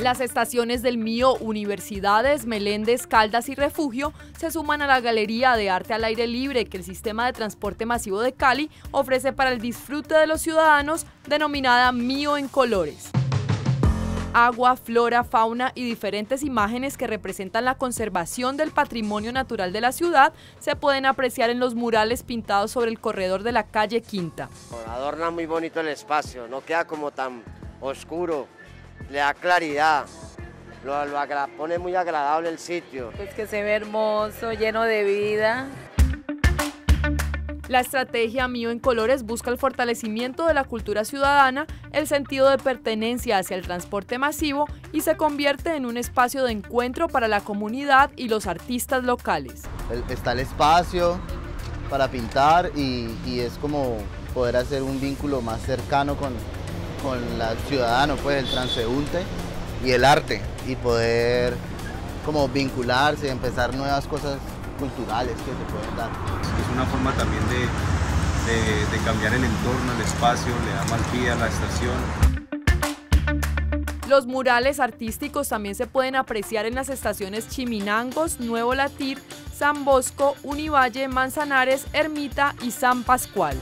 Las estaciones del Mío, Universidades, Meléndez, Caldas y Refugio se suman a la Galería de Arte al Aire Libre que el Sistema de Transporte Masivo de Cali ofrece para el disfrute de los ciudadanos, denominada Mío en Colores agua, flora, fauna y diferentes imágenes que representan la conservación del patrimonio natural de la ciudad se pueden apreciar en los murales pintados sobre el corredor de la calle Quinta. Adorna muy bonito el espacio, no queda como tan oscuro, le da claridad, lo, pone muy agradable el sitio. Pues que se ve hermoso, lleno de vida. La estrategia Mío en Colores busca el fortalecimiento de la cultura ciudadana, el sentido de pertenencia hacia el transporte masivo y se convierte en un espacio de encuentro para la comunidad y los artistas locales. Está el espacio para pintar y, es como poder hacer un vínculo más cercano con, con el ciudadano, pues el transeúnte y el arte y poder como vincularse, y empezar nuevas cosas culturales que se pueden dar. Es una forma también de, cambiar el entorno, el espacio, le da más vida a la estación. Los murales artísticos también se pueden apreciar en las estaciones Chiminangos, Nuevo Latir, San Bosco, Univalle, Manzanares, Ermita y San Pascual.